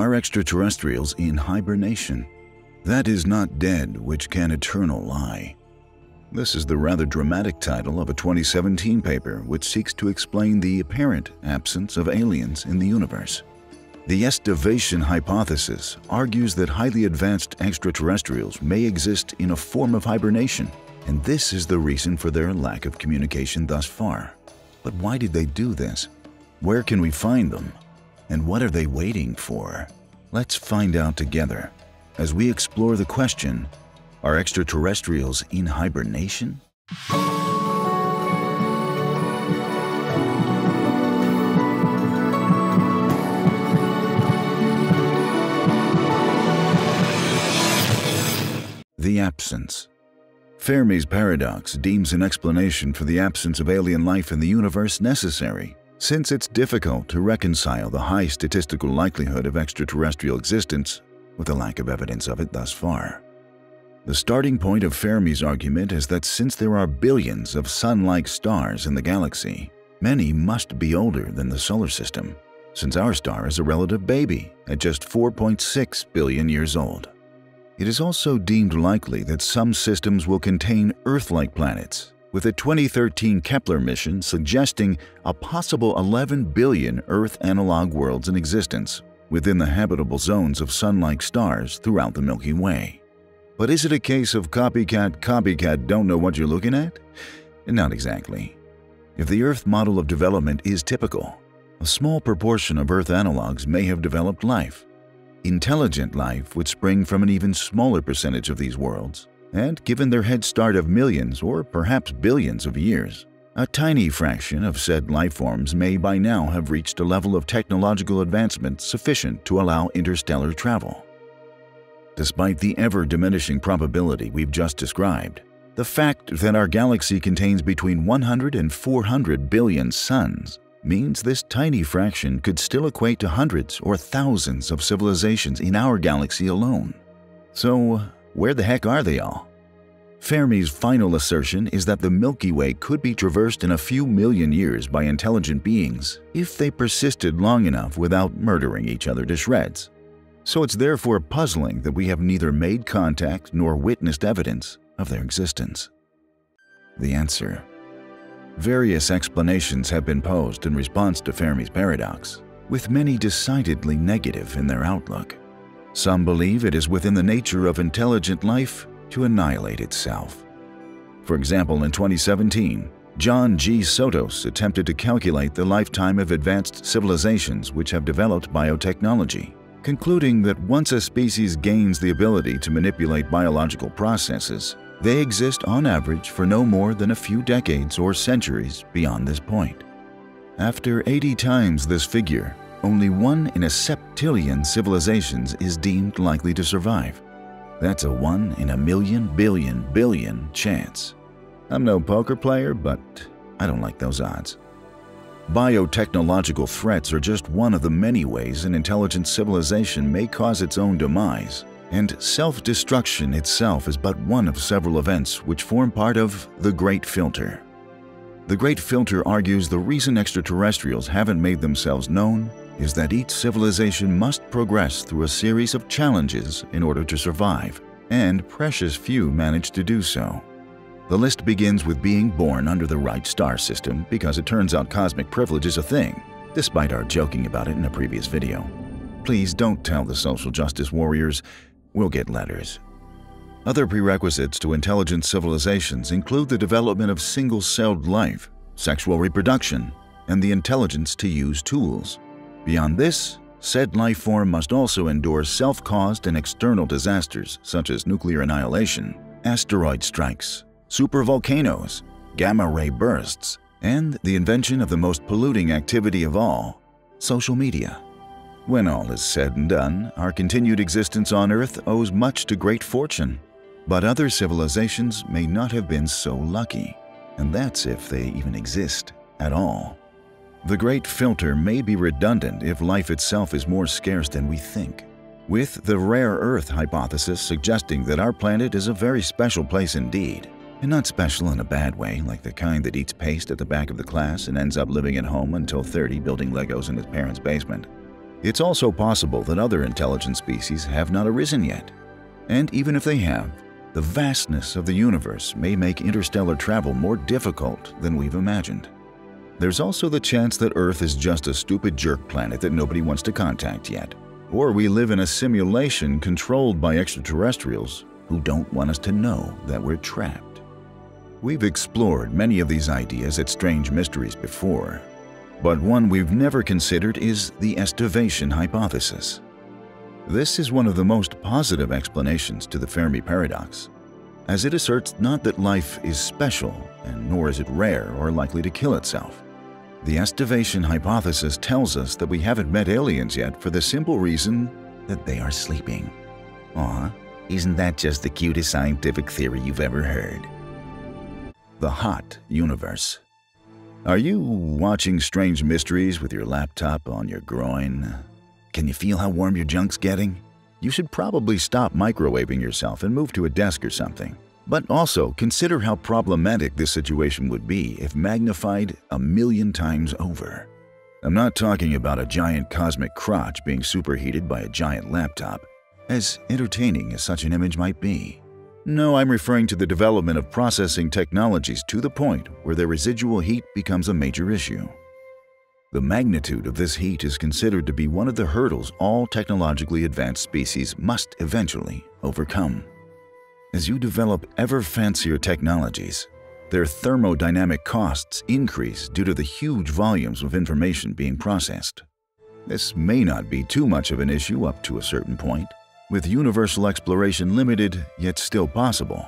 Are extraterrestrials in hibernation? That is not dead which can eternal lie. This is the rather dramatic title of a 2017 paper which seeks to explain the apparent absence of aliens in the universe. The estivation hypothesis argues that highly advanced extraterrestrials may exist in a form of hibernation, and this is the reason for their lack of communication thus far. But why did they do this? Where can we find them? And what are they waiting for? Let's find out together as we explore the question Are extraterrestrials in hibernation? The absence. Fermi's paradox deems an explanation for the absence of alien life in the universe necessary, since it's difficult to reconcile the high statistical likelihood of extraterrestrial existence with the lack of evidence of it thus far. The starting point of Fermi's argument is that since there are billions of sun-like stars in the galaxy, many must be older than the solar system, since our star is a relative baby at just 4.6 billion years old. It is also deemed likely that some systems will contain Earth-like planets, with a 2013 Kepler mission suggesting a possible 11 billion Earth analog worlds in existence within the habitable zones of sun-like stars throughout the Milky Way. But is it a case of copycat copycat don't know what you're looking at? Not exactly. If the Earth model of development is typical, a small proportion of Earth analogs may have developed life, Intelligent life would spring from an even smaller percentage of these worlds, and given their head start of millions or perhaps billions of years, a tiny fraction of said life forms may by now have reached a level of technological advancement sufficient to allow interstellar travel. Despite the ever-diminishing probability we've just described, the fact that our galaxy contains between 100 and 400 billion suns means this tiny fraction could still equate to hundreds or thousands of civilizations in our galaxy alone. So, where the heck are they all? Fermi's final assertion is that the Milky Way could be traversed in a few million years by intelligent beings if they persisted long enough without murdering each other to shreds. So it's therefore puzzling that we have neither made contact nor witnessed evidence of their existence. The answer Various explanations have been posed in response to Fermi's paradox, with many decidedly negative in their outlook. Some believe it is within the nature of intelligent life to annihilate itself. For example, in 2017, John G. Sotos attempted to calculate the lifetime of advanced civilizations which have developed biotechnology, concluding that once a species gains the ability to manipulate biological processes, they exist on average for no more than a few decades or centuries beyond this point. After 80 times this figure, only one in a septillion civilizations is deemed likely to survive. That's a one in a million billion billion chance. I'm no poker player, but I don't like those odds. Biotechnological threats are just one of the many ways an intelligent civilization may cause its own demise and self-destruction itself is but one of several events which form part of the Great Filter. The Great Filter argues the reason extraterrestrials haven't made themselves known is that each civilization must progress through a series of challenges in order to survive, and precious few manage to do so. The list begins with being born under the right star system because it turns out cosmic privilege is a thing, despite our joking about it in a previous video. Please don't tell the social justice warriors we'll get letters. Other prerequisites to intelligent civilizations include the development of single-celled life, sexual reproduction, and the intelligence to use tools. Beyond this, said life form must also endure self-caused and external disasters such as nuclear annihilation, asteroid strikes, supervolcanoes, gamma-ray bursts, and the invention of the most polluting activity of all, social media. When all is said and done, our continued existence on Earth owes much to great fortune. But other civilizations may not have been so lucky, and that's if they even exist at all. The Great Filter may be redundant if life itself is more scarce than we think, with the rare Earth hypothesis suggesting that our planet is a very special place indeed, and not special in a bad way like the kind that eats paste at the back of the class and ends up living at home until 30 building Legos in his parents' basement. It's also possible that other intelligent species have not arisen yet. And even if they have, the vastness of the universe may make interstellar travel more difficult than we've imagined. There's also the chance that Earth is just a stupid jerk planet that nobody wants to contact yet. Or we live in a simulation controlled by extraterrestrials who don't want us to know that we're trapped. We've explored many of these ideas at Strange Mysteries before, but one we've never considered is the estivation hypothesis. This is one of the most positive explanations to the Fermi paradox, as it asserts not that life is special, and nor is it rare or likely to kill itself. The estivation hypothesis tells us that we haven't met aliens yet for the simple reason that they are sleeping. Aw, isn't that just the cutest scientific theory you've ever heard? The Hot Universe Are you watching Strange Mysteries with your laptop on your groin? Can you feel how warm your junk's getting? You should probably stop microwaving yourself and move to a desk or something. But also consider how problematic this situation would be if magnified a million times over. I'm not talking about a giant cosmic crotch being superheated by a giant laptop, as entertaining as such an image might be. No, I'm referring to the development of processing technologies to the point where their residual heat becomes a major issue. The magnitude of this heat is considered to be one of the hurdles all technologically advanced species must eventually overcome. As you develop ever fancier technologies, their thermodynamic costs increase due to the huge volumes of information being processed. This may not be too much of an issue up to a certain point, with universal exploration limited yet still possible.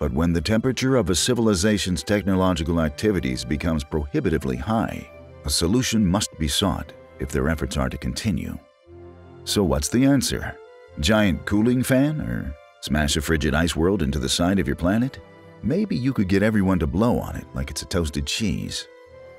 But when the temperature of a civilization's technological activities becomes prohibitively high, a solution must be sought if their efforts are to continue. So what's the answer? Giant cooling fan or smash a frigid ice world into the side of your planet? Maybe you could get everyone to blow on it like it's a toasted cheese.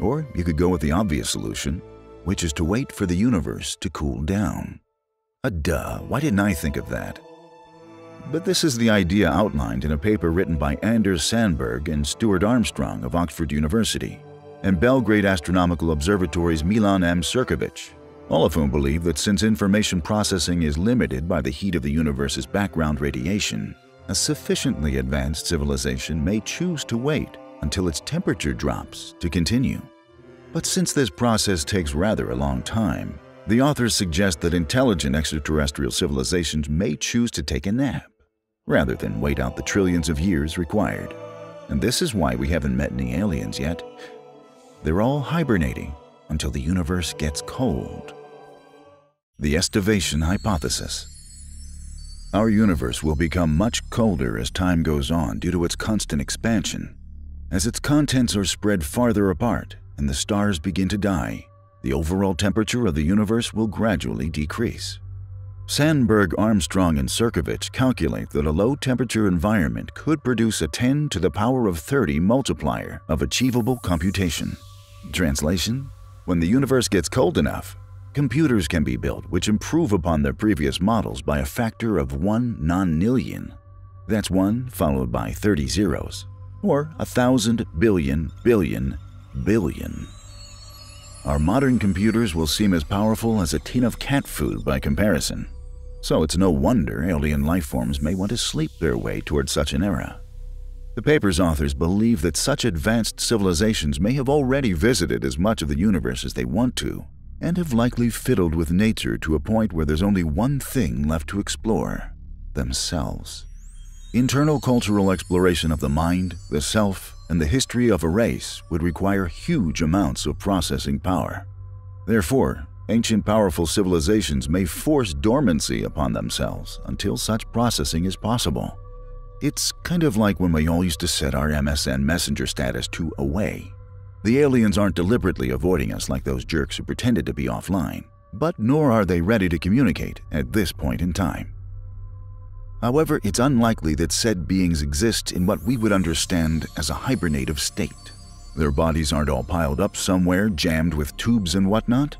Or you could go with the obvious solution, which is to wait for the universe to cool down. A duh, why didn't I think of that? But this is the idea outlined in a paper written by Anders Sandberg and Stuart Armstrong of Oxford University and Belgrade Astronomical Observatory's Milan M. Ćirković, all of whom believe that since information processing is limited by the heat of the universe's background radiation, a sufficiently advanced civilization may choose to wait until its temperature drops to continue. But since this process takes rather a long time, the authors suggest that intelligent extraterrestrial civilizations may choose to take a nap, rather than wait out the trillions of years required. And this is why we haven't met any aliens yet, they're all hibernating until the universe gets cold. The Estivation Hypothesis Our universe will become much colder as time goes on due to its constant expansion. As its contents are spread farther apart and the stars begin to die, the overall temperature of the universe will gradually decrease. Sandberg, Armstrong, and Ćirković calculate that a low-temperature environment could produce a 10 to the power of 30 multiplier of achievable computation. Translation When the universe gets cold enough, computers can be built which improve upon their previous models by a factor of one nonillion. That's 1 followed by 30 zeros, or a thousand billion billion billion. Our modern computers will seem as powerful as a tin of cat food by comparison. So it's no wonder alien life forms may want to sleep their way toward such an era. The paper's authors believe that such advanced civilizations may have already visited as much of the universe as they want to, and have likely fiddled with nature to a point where there's only one thing left to explore themselves. Internal cultural exploration of the mind, the self, and the history of a race would require huge amounts of processing power. Therefore, ancient powerful civilizations may force dormancy upon themselves until such processing is possible. It's kind of like when we all used to set our MSN Messenger status to away. The aliens aren't deliberately avoiding us like those jerks who pretended to be offline, but nor are they ready to communicate at this point in time. However, it's unlikely that said beings exist in what we would understand as a hibernative state. Their bodies aren't all piled up somewhere, jammed with tubes and whatnot.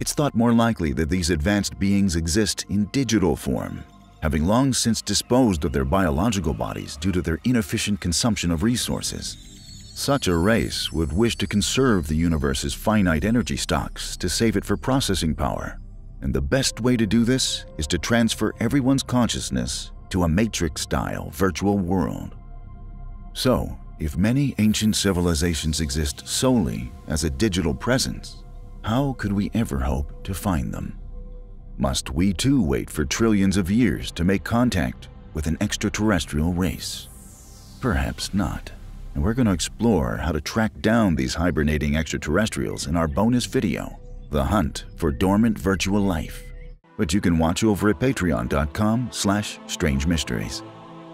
It's thought more likely that these advanced beings exist in digital form, having long since disposed of their biological bodies due to their inefficient consumption of resources. Such a race would wish to conserve the universe's finite energy stocks to save it for processing power. And the best way to do this is to transfer everyone's consciousness to a matrix-style virtual world. So, if many ancient civilizations exist solely as a digital presence, how could we ever hope to find them? Must we too wait for trillions of years to make contact with an extraterrestrial race? Perhaps not. And we're going to explore how to track down these hibernating extraterrestrials in our bonus video, The Hunt for Dormant Virtual Life, which you can watch over at patreon.com slash strange mysteries.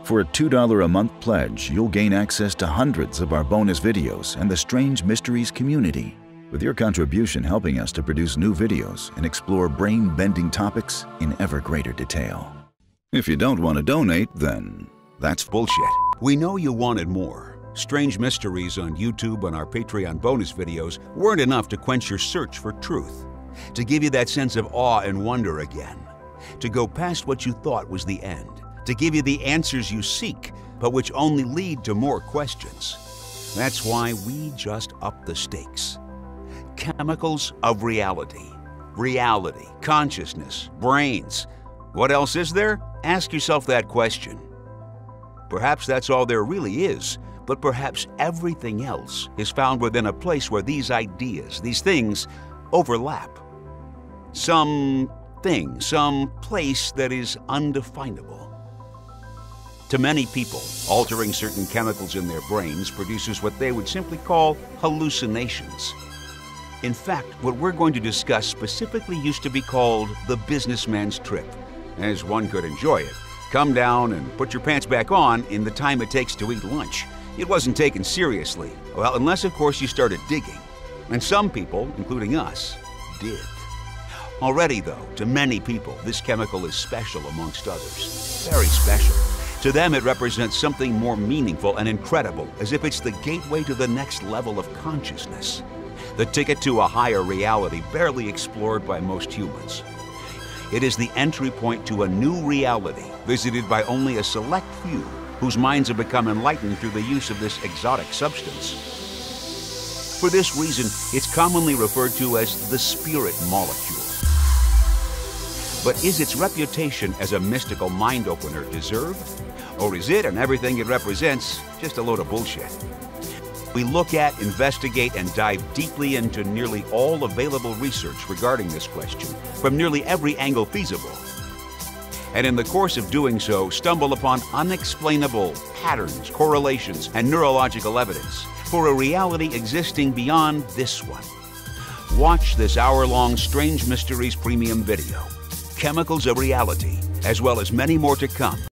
For a $2 a month pledge, you'll gain access to hundreds of our bonus videos and the Strange Mysteries community, with your contribution helping us to produce new videos and explore brain-bending topics in ever greater detail. If you don't want to donate, then that's Bullshit. We know you wanted more. Strange Mysteries on YouTube and our Patreon bonus videos weren't enough to quench your search for truth, to give you that sense of awe and wonder again, to go past what you thought was the end, to give you the answers you seek, but which only lead to more questions. That's why we just up the stakes. Chemicals of reality. Reality, consciousness, brains. What else is there? Ask yourself that question. Perhaps that's all there really is, but perhaps everything else is found within a place where these ideas, these things, overlap. Some thing, some place that is undefinable. To many people, altering certain chemicals in their brains produces what they would simply call hallucinations. In fact, what we're going to discuss specifically used to be called the businessman's trip, as one could enjoy it. Come down and put your pants back on in the time it takes to eat lunch. It wasn't taken seriously, well, unless of course you started digging. And some people, including us, did. Already, though, to many people, this chemical is special amongst others. Very special. To them, it represents something more meaningful and incredible, as if it's the gateway to the next level of consciousness. The ticket to a higher reality barely explored by most humans. It is the entry point to a new reality, visited by only a select few whose minds have become enlightened through the use of this exotic substance. For this reason, it's commonly referred to as the spirit molecule. But is its reputation as a mystical mind opener deserved? Or is it and everything it represents just a load of bullshit? We look at, investigate, and dive deeply into nearly all available research regarding this question from nearly every angle feasible. And in the course of doing so, stumble upon unexplainable patterns, correlations, and neurological evidence for a reality existing beyond this one. Watch this hour long Strange Mysteries premium video, Chemicals of Reality, as well as many more to come.